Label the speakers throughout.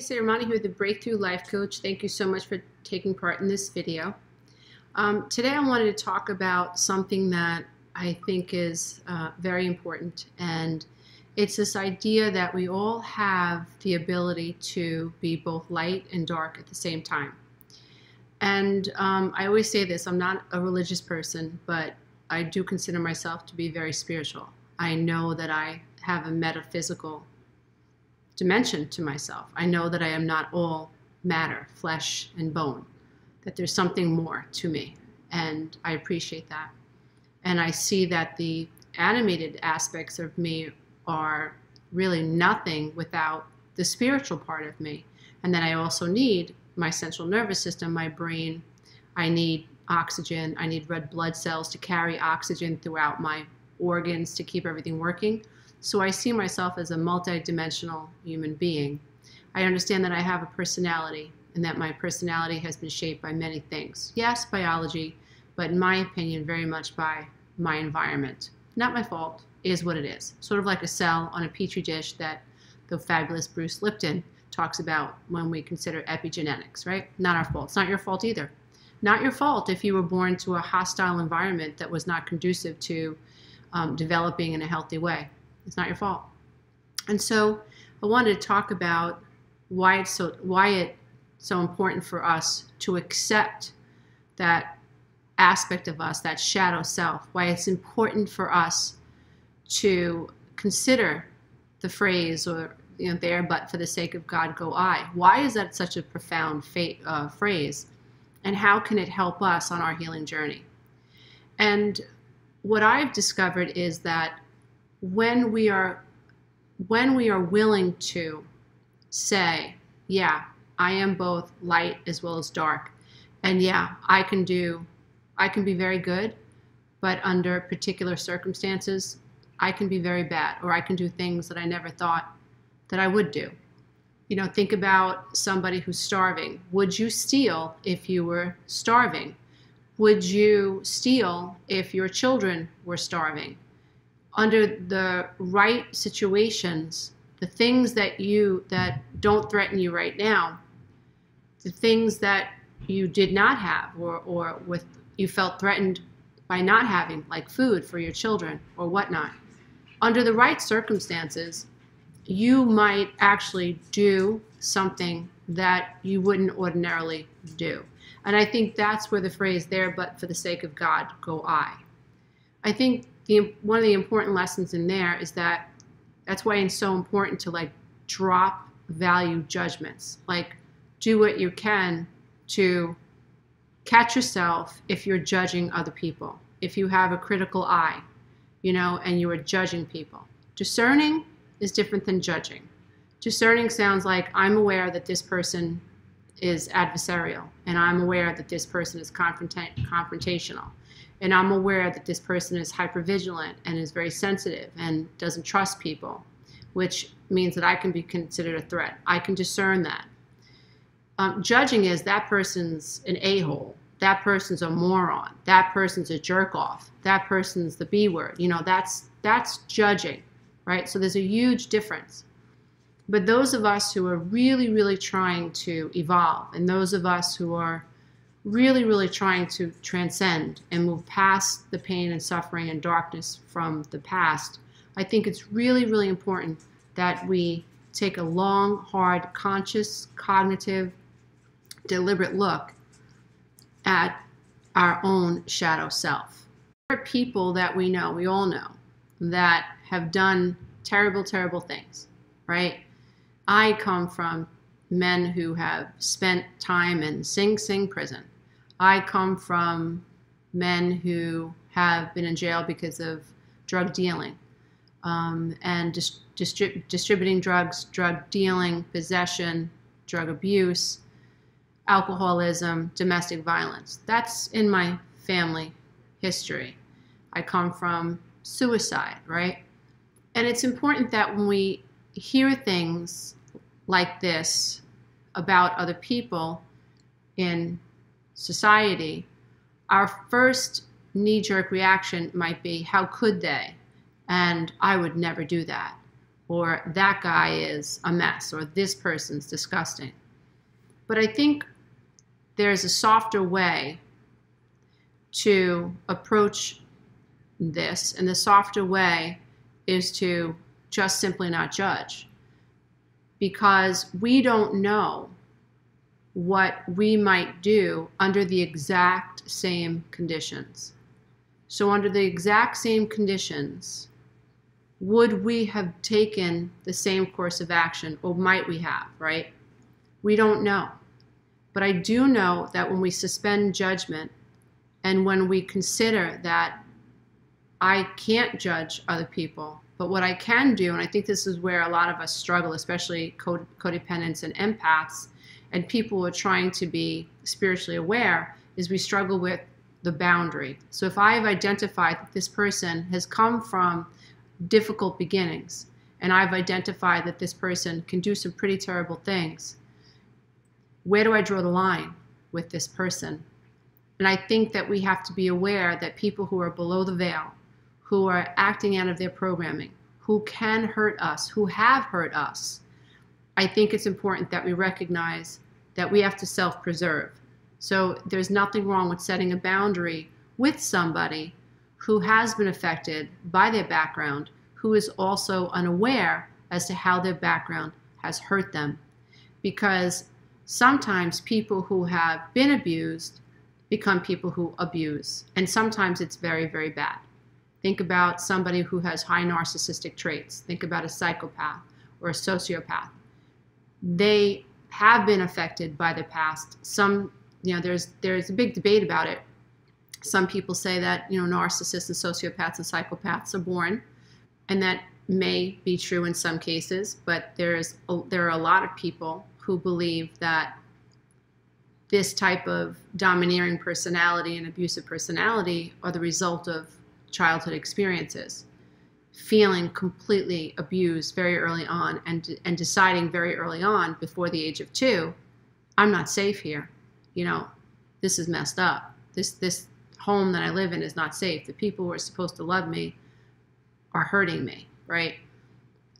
Speaker 1: Lisa A. Romano here, the Breakthrough Life Coach. Thank you so much for taking part in this video. Um, today I wanted to talk about something that I think is uh, very important, and it's this idea that we all have the ability to be both light and dark at the same time. And um, I always say this I'm not a religious person, but I do consider myself to be very spiritual. I know that I have a metaphysical dimension to myself. I know that I am not all matter, flesh, and bone, that there's something more to me. And I appreciate that. And I see that the animated aspects of me are really nothing without the spiritual part of me. And that I also need my central nervous system, my brain. I need oxygen. I need red blood cells to carry oxygen throughout my organs to keep everything working. So I see myself as a multidimensional human being. I understand that I have a personality and that my personality has been shaped by many things. Yes, biology, but in my opinion, very much by my environment. Not my fault, it is what it is. Sort of like a cell on a petri dish that the fabulous Bruce Lipton talks about when we consider epigenetics, right? Not our fault. It's not your fault either. Not your fault if you were born to a hostile environment that was not conducive to um, developing in a healthy way. It's not your fault. And so I wanted to talk about why it's so why it's so important for us to accept that aspect of us, that shadow self, why it's important for us to consider the phrase or you know there but for the sake of God go I. Why is that such a profound uh, phrase? And how can it help us on our healing journey? And what I've discovered is that when we are when we are willing to say, yeah, I am both light as well as dark. And yeah, I can do I can be very good, but under particular circumstances, I can be very bad or I can do things that I never thought that I would do. You know, think about somebody who's starving. Would you steal if you were starving? Would you steal if your children were starving? Under the right situations, the things that you that don't threaten you right now, the things that you did not have or, or with you felt threatened by not having, like food for your children or whatnot. Under the right circumstances, you might actually do something that you wouldn't ordinarily do. And I think that's where the phrase there, but for the sake of God, go I. I think the one of the important lessons in there is that that's why it's so important to like drop value judgments. Like do what you can to catch yourself if you're judging other people. If you have a critical eye, you know, and you are judging people. Discerning is different than judging. Discerning sounds like I'm aware that this person is adversarial and I'm aware that this person is confronta- confrontational and I'm aware that this person is hypervigilant and is very sensitive and doesn't trust people, which means that I can be considered a threat. I can discern that. Um, judging is that person's an a hole, that person's a moron, that person's a jerk off, that person's the B word. You know, that's that's judging, right? So there's a huge difference. But those of us who are really, really trying to evolve, and those of us who are really, really trying to transcend and move past the pain and suffering and darkness from the past, I think it's really, really important that we take a long, hard, conscious, cognitive, deliberate look at our own shadow self. There are people that we know, we all know, that have done terrible, terrible things, right? I come from men who have spent time in Sing Sing prison. I come from men who have been in jail because of drug dealing um, and dis- distrib- distributing drugs, drug dealing, possession, drug abuse, alcoholism, domestic violence. That's in my family history. I come from suicide, right? And it's important that when we hear things like this about other people in society, our first knee jerk reaction might be, How could they? And I would never do that. or that guy is a mess, or this person's disgusting. But I think there's a softer way to approach this, and the softer way is to just simply not judge. Because we don't know what we might do under the exact same conditions. So, under the exact same conditions, would we have taken the same course of action, or might we have, right? We don't know. But I do know that when we suspend judgment and when we consider that I can't judge other people, but what I can do, and I think this is where a lot of us struggle, especially codependents and empaths, and people are trying to be spiritually aware, is we struggle with the boundary. So if I have identified that this person has come from difficult beginnings, and I've identified that this person can do some pretty terrible things, where do I draw the line with this person? And I think that we have to be aware that people who are below the veil, who are acting out of their programming, who can hurt us, who have hurt us, I think it's important that we recognize that we have to self preserve. So there's nothing wrong with setting a boundary with somebody who has been affected by their background, who is also unaware as to how their background has hurt them. Because sometimes people who have been abused become people who abuse, and sometimes it's very, very bad. Think about somebody who has high narcissistic traits. Think about a psychopath or a sociopath. They have been affected by the past. Some, you know, there's there's a big debate about it some people say that you know narcissists and sociopaths and psychopaths are born, and that may be true in some cases. But there's a, there are a lot of people who believe that this type of domineering personality and abusive personality are the result of childhood experiences feeling completely abused very early on and and deciding very early on before the age of 2 I'm not safe here you know this is messed up this this home that I live in is not safe. The people who are supposed to love me are hurting me, right?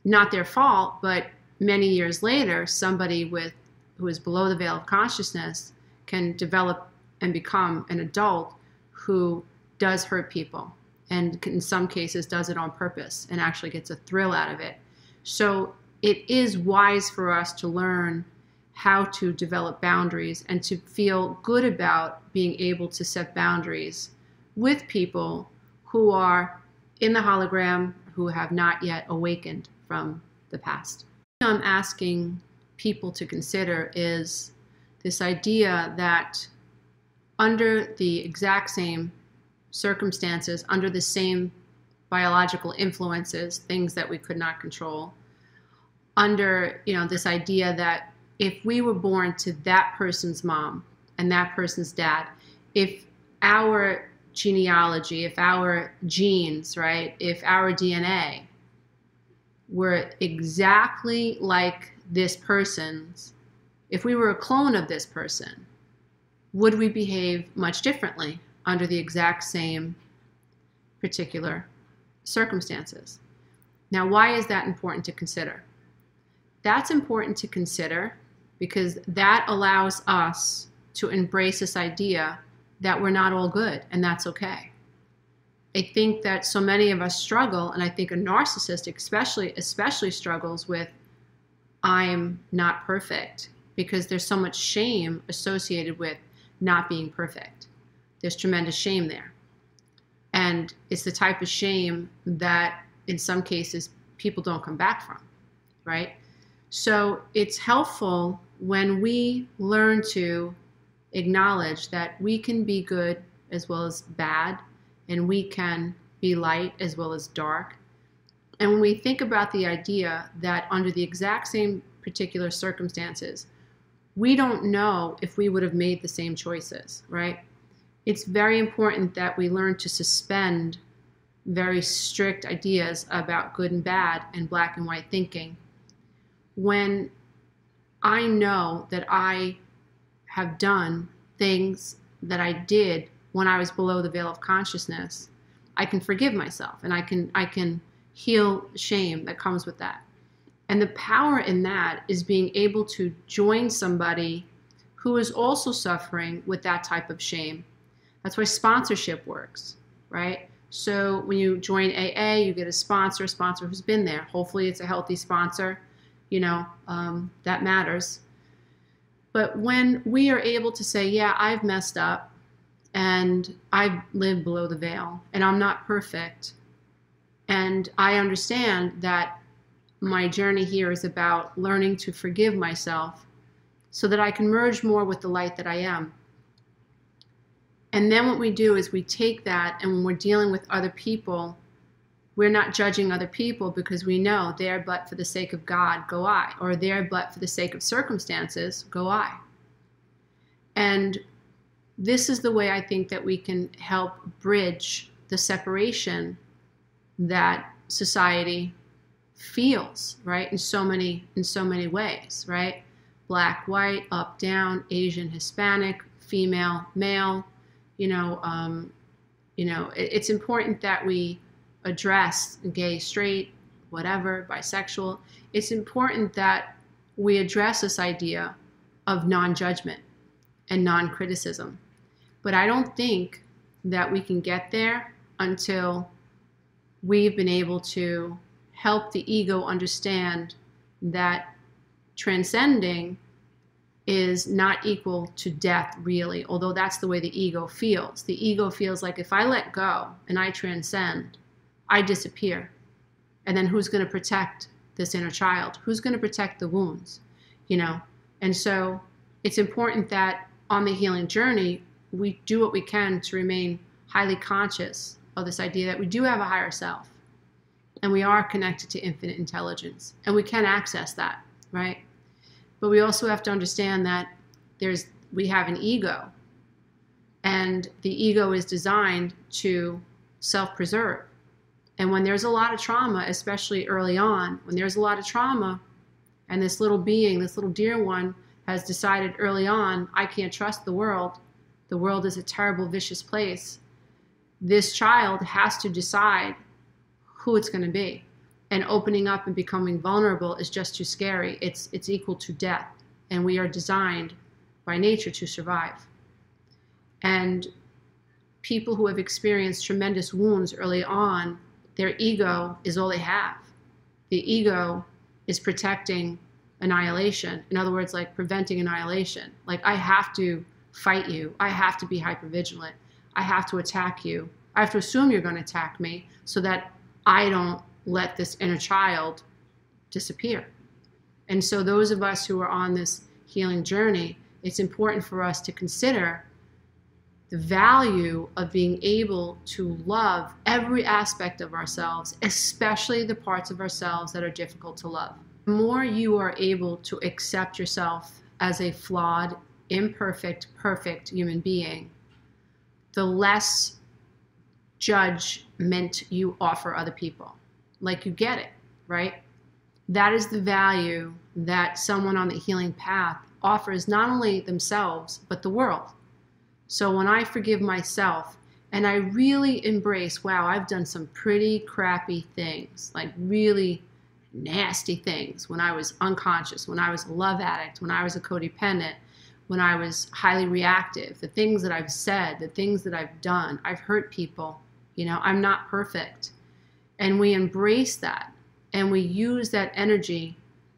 Speaker 1: Not their fault, but many years later, somebody with who is below the veil of consciousness can develop and become an adult who does hurt people and in some cases does it on purpose and actually gets a thrill out of it. So it is wise for us to learn how to develop boundaries and to feel good about being able to set boundaries with people who are in the hologram who have not yet awakened from the past. I'm asking people to consider is this idea that under the exact same circumstances, under the same biological influences, things that we could not control, under you know this idea that if we were born to that person's mom and that person's dad, if our genealogy, if our genes, right, if our DNA were exactly like this person's, if we were a clone of this person, would we behave much differently under the exact same particular circumstances? Now, why is that important to consider? That's important to consider because that allows us to embrace this idea that we're not all good and that's okay. I think that so many of us struggle, and I think a narcissist especially especially struggles with I'm not perfect because there's so much shame associated with not being perfect. There's tremendous shame there. And it's the type of shame that in some cases people don't come back from, right? So it's helpful when we learn to acknowledge that we can be good as well as bad, and we can be light as well as dark. And when we think about the idea that under the exact same particular circumstances, we don't know if we would have made the same choices, right? It's very important that we learn to suspend very strict ideas about good and bad and black and white thinking. When I know that I have done things that I did when I was below the veil of consciousness, I can forgive myself and I can I can heal shame that comes with that. And the power in that is being able to join somebody who is also suffering with that type of shame. That's why sponsorship works, right? So when you join AA, you get a sponsor, a sponsor who's been there. Hopefully, it's a healthy sponsor. You know, um, that matters. But when we are able to say, yeah, I've messed up and I've lived below the veil and I'm not perfect, and I understand that my journey here is about learning to forgive myself so that I can merge more with the light that I am. And then what we do is we take that, and when we're dealing with other people, we're not judging other people because we know there but for the sake of God, go I, or there but for the sake of circumstances, go I. And this is the way I think that we can help bridge the separation that society feels, right? In so many in so many ways, right? Black, white, up, down, Asian, Hispanic, female, male, you know, um, you know, it, it's important that we address gay, straight, whatever, bisexual. It's important that we address this idea of non-judgment and non-criticism. But I don't think that we can get there until we've been able to help the ego understand that transcending is not equal to death, really, although that's the way the ego feels. The ego feels like if I let go and I transcend, I disappear. And then who's going to protect this inner child? Who's going to protect the wounds? You know? And so it's important that on the healing journey, we do what we can to remain highly conscious of this idea that we do have a higher self and we are connected to infinite intelligence and we can access that, right? But we also have to understand that there's we have an ego, and the ego is designed to self-preserve. And when there's a lot of trauma, especially early on, when there's a lot of trauma, and this little being, this little dear one, has decided early on, I can't trust the world. The world is a terrible, vicious place. This child has to decide who it's going to be and opening up and becoming vulnerable is just too scary. It's, it's equal to death. And we are designed by nature to survive. And people who have experienced tremendous wounds early on, their ego is all they have. The ego is protecting annihilation. In other words, like preventing annihilation. Like, I have to fight you. I have to be hypervigilant. I have to attack you. I have to assume you're going to attack me so that I don't let this inner child disappear. And so, those of us who are on this healing journey, it's important for us to consider the value of being able to love every aspect of ourselves, especially the parts of ourselves that are difficult to love. The more you are able to accept yourself as a flawed, imperfect, perfect human being, the less judgment you offer other people like you get it, right? That is the value that someone on the healing path offers not only themselves, but the world. So when I forgive myself and I really embrace, wow, I've done some pretty crappy things, like really nasty things when I was unconscious, when I was a love addict, when I was a codependent, when I was highly reactive, the things that I've said, the things that I've done, I've hurt people. You know, I'm not perfect. And we embrace that and we use that energy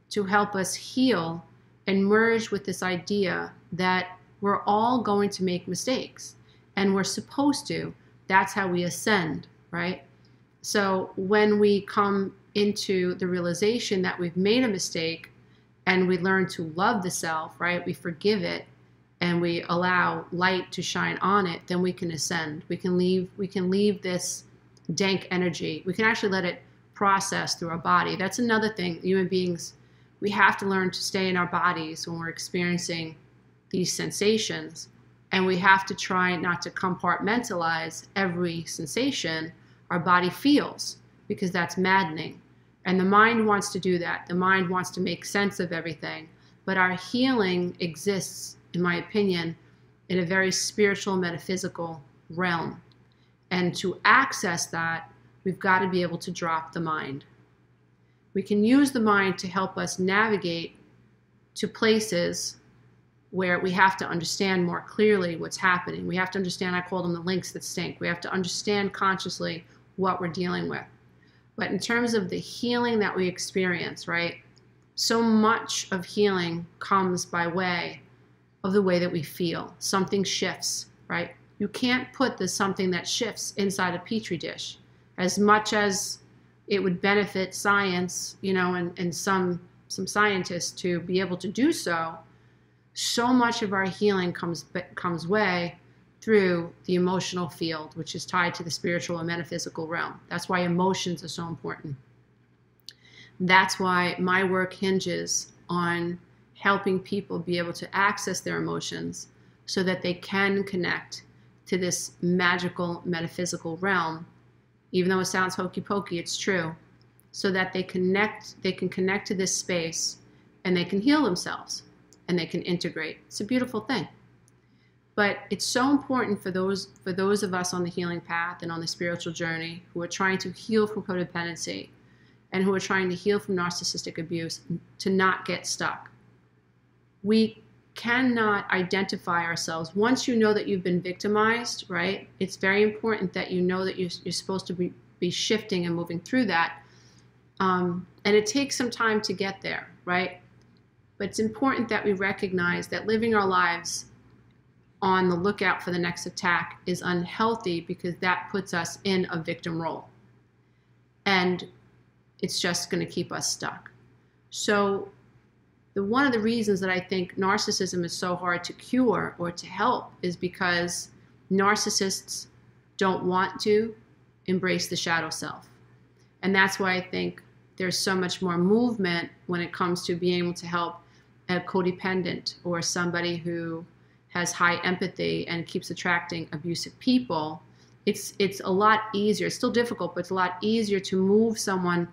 Speaker 1: to help us heal and merge with this idea that we're all going to make mistakes and we're supposed to. That's how we ascend, right? So when we come into the realization that we've made a mistake and we learn to love the self, right? We forgive it and we allow light to shine on it, then we can ascend. We can leave we can leave this dank energy. We can actually let it process through our body. That's another thing. Human beings, we have to learn to stay in our bodies when we're experiencing these sensations. And we have to try not to compartmentalize every sensation our body feels because that's maddening. And the mind wants to do that. The mind wants to make sense of everything. But our healing exists, in my opinion, in a very spiritual, metaphysical realm. And to access that, we've got to be able to drop the mind. we can use the mind to help us navigate to places where we have to understand more clearly what's happening. We have to understand, I call them the links that stink. We have to understand consciously what we're dealing with. But in terms of the healing that we experience, right, so much of healing comes by way of the way that we feel. Something shifts, right? You can't put the something that shifts inside a petri dish. As much as it would benefit science, you know, and, and some some scientists to be able to do so, so much of our healing comes comes way through the emotional field, which is tied to the spiritual and metaphysical realm. That's why emotions are so important. That's why my work hinges on helping people be able to access their emotions so that they can connect to this magical metaphysical realm even though it sounds hokey pokey it's true so that they connect they can connect to this space and they can heal themselves and they can integrate. It's a beautiful thing. But it's so important for those for those of us on the healing path and on the spiritual journey who are trying to heal from codependency and who are trying to heal from narcissistic abuse to not get stuck. We cannot identify ourselves. Once you know that you've been victimized, right, it's very important that you know that you're, you're supposed to be, be shifting and moving through that. Um, and it takes some time to get there, right? But it's important that we recognize that living our lives on the lookout for the next attack is unhealthy because that puts us in a victim role. And it's just going to keep us stuck. So the one of the reasons that I think narcissism is so hard to cure or to help is because narcissists don't want to embrace the shadow self. And that's why I think there's so much more movement when it comes to being able to help a codependent or somebody who has high empathy and keeps attracting abusive people. It's it's a lot easier. It's still difficult, but it's a lot easier to move someone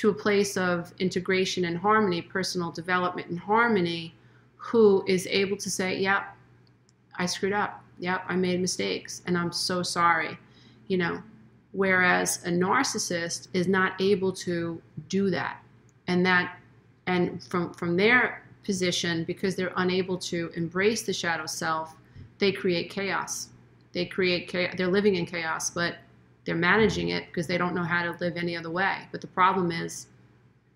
Speaker 1: to a place of integration and harmony, personal development and harmony, who is able to say, yep, I screwed up. Yep, I made mistakes and I'm so sorry. You know, whereas a narcissist is not able to do that. And that and from from their position because they're unable to embrace the shadow self, they create chaos. They create chaos. They're living in chaos, but they're managing it because they don't know how to live any other way. But the problem is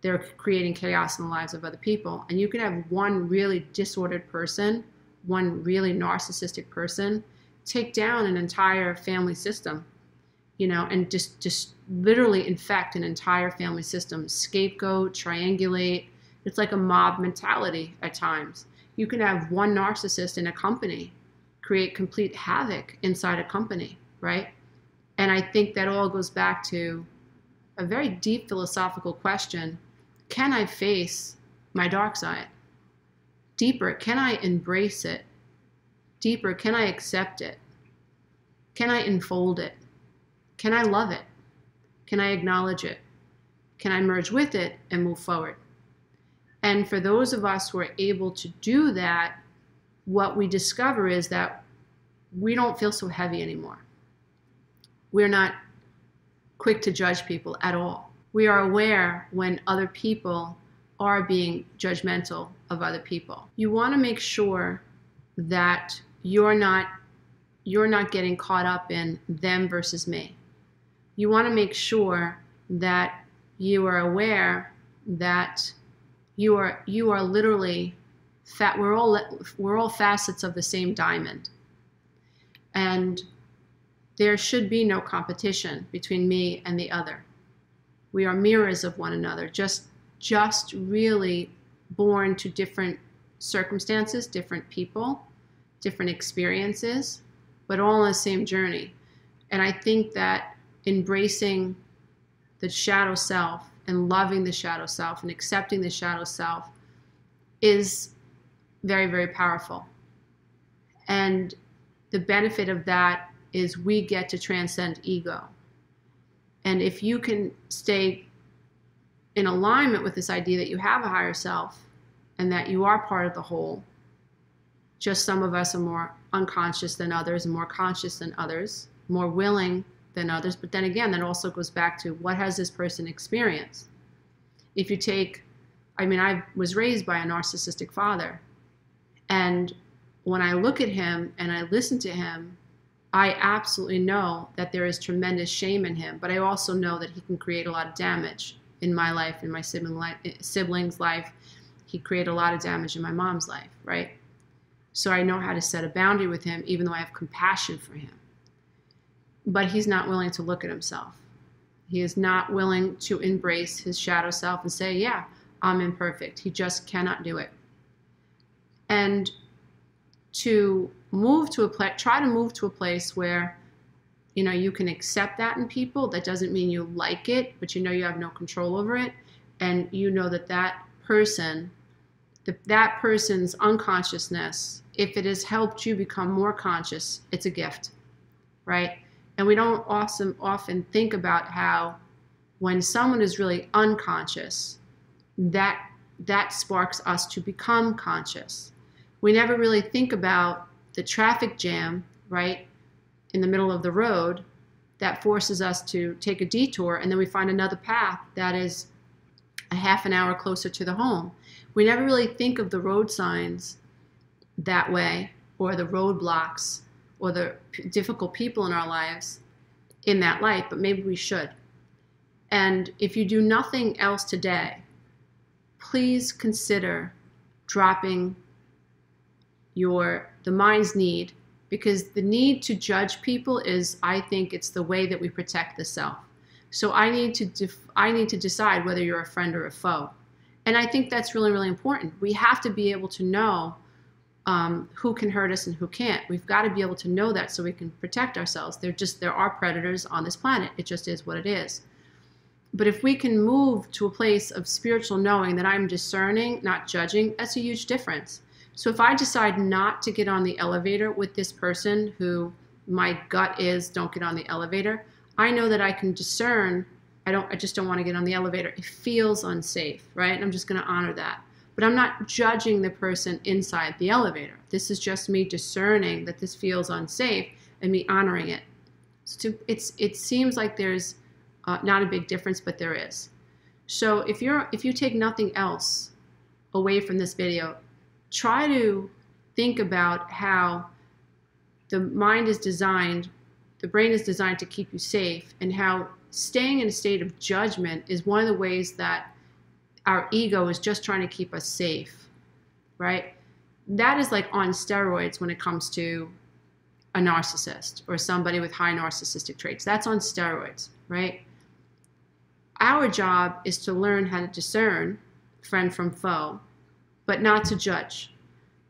Speaker 1: they're creating chaos in the lives of other people. And you can have one really disordered person, one really narcissistic person, take down an entire family system, you know, and just just literally infect an entire family system, scapegoat, triangulate. It's like a mob mentality at times. You can have one narcissist in a company create complete havoc inside a company, right? And I think that all goes back to a very deep philosophical question Can I face my dark side? Deeper, can I embrace it? Deeper, can I accept it? Can I enfold it? Can I love it? Can I acknowledge it? Can I merge with it and move forward? And for those of us who are able to do that, what we discover is that we don't feel so heavy anymore. We're not quick to judge people at all. We are aware when other people are being judgmental of other people. You want to make sure that you're not you're not getting caught up in them versus me. You want to make sure that you are aware that you are you are literally fat we're all we're all facets of the same diamond. And there should be no competition between me and the other. We are mirrors of one another, just just really born to different circumstances, different people, different experiences, but all on the same journey. And I think that embracing the shadow self and loving the shadow self and accepting the shadow self is very, very powerful. And the benefit of that is we get to transcend ego. And if you can stay in alignment with this idea that you have a higher self and that you are part of the whole, just some of us are more unconscious than others, more conscious than others, more willing than others. But then again, that also goes back to what has this person experienced? If you take, I mean, I was raised by a narcissistic father. And when I look at him and I listen to him, I absolutely know that there is tremendous shame in him, but I also know that he can create a lot of damage in my life, in my sibling life, eh, siblings' life. He created a lot of damage in my mom's life, right? So I know how to set a boundary with him, even though I have compassion for him. But he's not willing to look at himself. He is not willing to embrace his shadow self and say, Yeah, I'm imperfect. He just cannot do it. And to move to a place, try to move to a place where you know you can accept that in people. That doesn't mean you like it but you know you have no control over it. And you know that that person the, that person's unconsciousness if it has helped you become more conscious it's a gift right? And we don't often often think about how when someone is really unconscious that that sparks us to become conscious. We never really think about the traffic jam, right, in the middle of the road that forces us to take a detour and then we find another path that is a half an hour closer to the home. We never really think of the road signs that way or the roadblocks or the difficult people in our lives in that light, but maybe we should. And if you do nothing else today, please consider dropping your the mind's need because the need to judge people is i think it's the way that we protect the self. So i need to def- i need to decide whether you're a friend or a foe. And i think that's really really important. We have to be able to know um, who can hurt us and who can't. We've got to be able to know that so we can protect ourselves. There just there are predators on this planet. It just is what it is. But if we can move to a place of spiritual knowing that i'm discerning not judging that's a huge difference so if I decide not to get on the elevator with this person who my gut is don't get on the elevator, I know that I can discern I don't I just don't want to get on the elevator. It feels unsafe, right? And I'm just going to honor that. But I'm not judging the person inside the elevator. This is just me discerning that this feels unsafe and me honoring it. So it's it seems like there's uh, not a big difference, but there is. So if you're if you take nothing else away from this video, try to think about how the mind is designed, the brain is designed to keep you safe, and how staying in a state of judgment is one of the ways that our ego is just trying to keep us safe, right? That is like on steroids when it comes to a narcissist or somebody with high narcissistic traits. That's on steroids, right? Our job is to learn how to discern friend from foe but not to judge.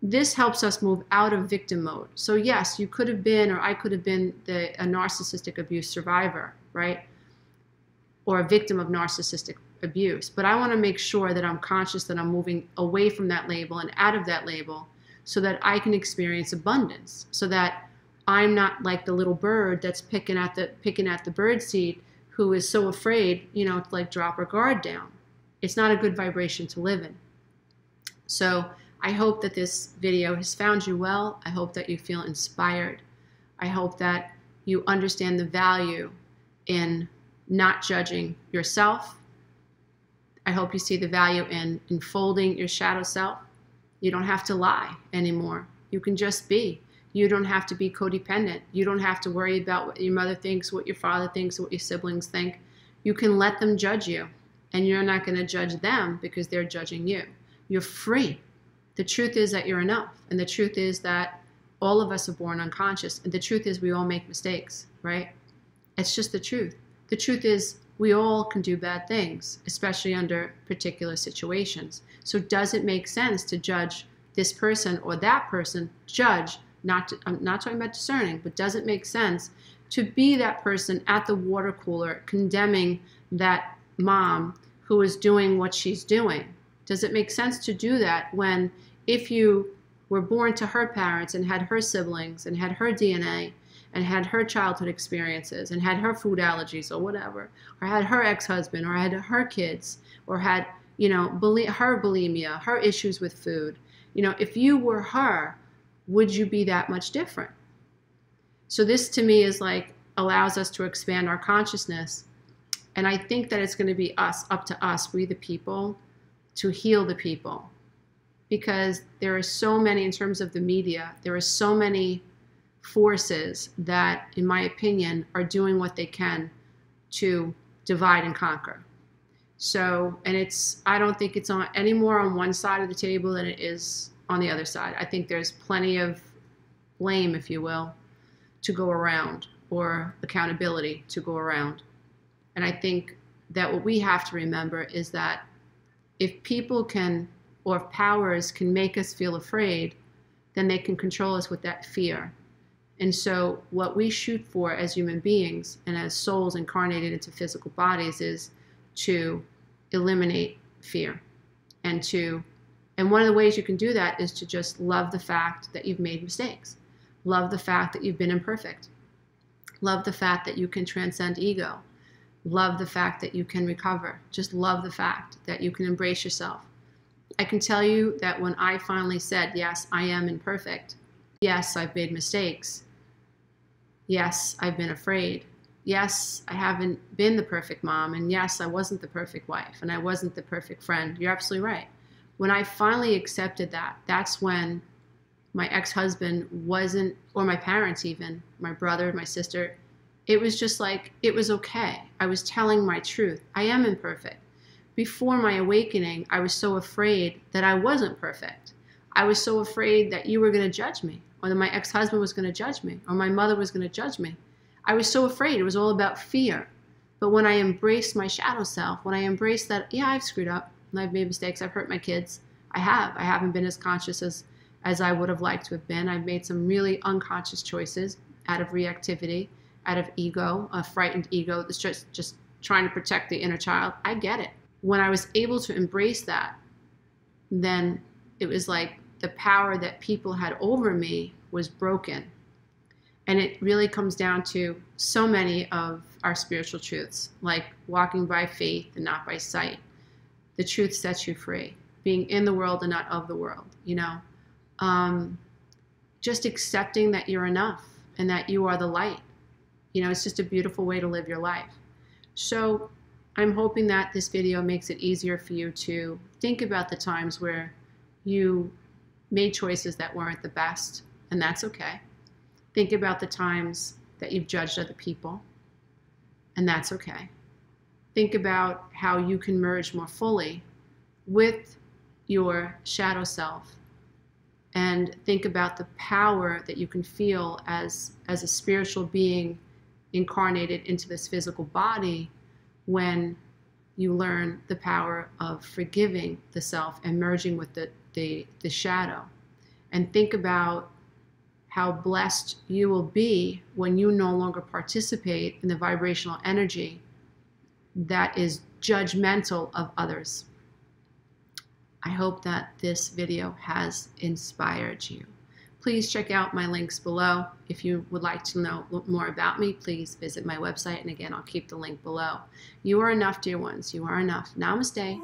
Speaker 1: This helps us move out of victim mode. So, yes, you could have been, or I could have been, the, a narcissistic abuse survivor, right? Or a victim of narcissistic abuse. But I want to make sure that I'm conscious that I'm moving away from that label and out of that label so that I can experience abundance, so that I'm not like the little bird that's picking at the picking at the bird seed who is so afraid, you know, to like drop her guard down. It's not a good vibration to live in. So I hope that this video has found you well. I hope that you feel inspired. I hope that you understand the value in not judging yourself. I hope you see the value in enfolding your shadow self. You don't have to lie anymore. You can just be. You don't have to be codependent. You don't have to worry about what your mother thinks, what your father thinks, what your siblings think. You can let them judge you, and you're not going to judge them because they're judging you. You're free. The truth is that you're enough. And the truth is that all of us are born unconscious. And the truth is we all make mistakes, right? It's just the truth. The truth is we all can do bad things, especially under particular situations. So does it make sense to judge this person or that person, judge, not to, I'm not talking about discerning, but does it make sense to be that person at the water cooler condemning that mom who is doing what she's doing? Does it make sense to do that when, if you were born to her parents and had her siblings and had her DNA and had her childhood experiences and had her food allergies or whatever, or had her ex husband or had her kids or had, you know, her bulimia, her issues with food, you know, if you were her, would you be that much different? So, this to me is like allows us to expand our consciousness And I think that it's going to be us, up to us, we the people, to heal the people. Because there are so many, in terms of the media, there are so many forces that, in my opinion, are doing what they can to divide and conquer. So, and it's, I don't think it's on any more on one side of the table than it is on the other side. I think there's plenty of blame, if you will, to go around or accountability to go around. And I think that what we have to remember is that if people can, or if powers can make us feel afraid, then they can control us with that fear. And so, what we shoot for as human beings and as souls incarnated into physical bodies is to eliminate fear and to and one of the ways you can do that is to just love the fact that you've made mistakes. Love the fact that you've been imperfect. Love the fact that you can transcend ego love the fact that you can recover. Just love the fact that you can embrace yourself. I can tell you that when i finally said yes i am imperfect. Yes i've made mistakes. Yes i've been afraid. Yes, I haven't been the perfect mom, and yes, I wasn't the perfect wife, and I wasn't the perfect friend. You're absolutely right. When I finally accepted that, that's when my ex husband wasn't, or my parents even, my brother, my sister, it was just like, it was okay. I was telling my truth. I am imperfect. Before my awakening, I was so afraid that I wasn't perfect. I was so afraid that you were going to judge me, or that my ex husband was going to judge me, or my mother was going to judge me. I was so afraid. It was all about fear. But when I embraced my shadow self, when I embraced that, yeah, I've screwed up, I've made mistakes, I've hurt my kids. I have. I haven't been as conscious as, as I would have liked to have been. I've made some really unconscious choices out of reactivity, out of ego, a frightened ego that's just, just trying to protect the inner child. I get it. When I was able to embrace that, then it was like the power that people had over me was broken and it really comes down to so many of our spiritual truths, like walking by faith and not by sight. The truth sets you free. Being in the world and not of the world, you know. Um, just accepting that you're enough and that you are the light. You know, it's just a beautiful way to live your life. So I'm hoping that this video makes it easier for you to think about the times where you made choices that weren't the best, and that's okay. Think about the times that you've judged other people, and that's okay. Think about how you can merge more fully with your shadow self and think about the power that you can feel as as a spiritual being incarnated into this physical body when you learn the power of forgiving the self and merging with the, the, the shadow. And think about how blessed you will be when you no longer participate in the vibrational energy that is judgmental of others. I hope that this video has inspired you. Please check out my links below. If you would like to know more about me, please visit my website. And again, I'll keep the link below. You are enough, dear ones. You are enough. Namaste.